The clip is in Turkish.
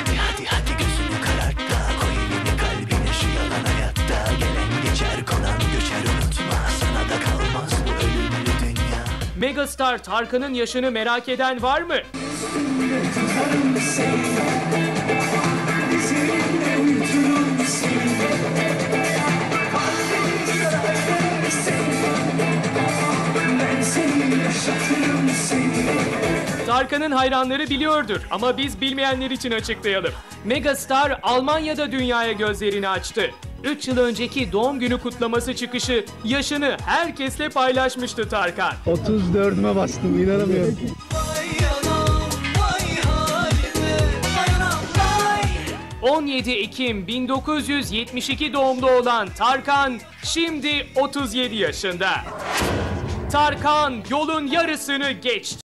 Hadi hadi hadi gözünü karart da Koy elini kalbine şu yalan hayatta. Gelen geçer konan göçer. Unutma Sana da kalmaz bu ölümlü dünya. Megastar Tarkan'ın yaşını merak eden var mı? Tarkan'ın hayranları biliyordur ama biz bilmeyenler için açıklayalım. Megastar Almanya'da dünyaya gözlerini açtı. 3 yıl önceki doğum günü kutlaması çıkışı yaşını herkesle paylaşmıştı Tarkan. 34'üme bastım inanamıyorum. 17 Ekim 1972 doğumlu olan Tarkan şimdi 37 yaşında. Tarkan yolun yarısını geçti.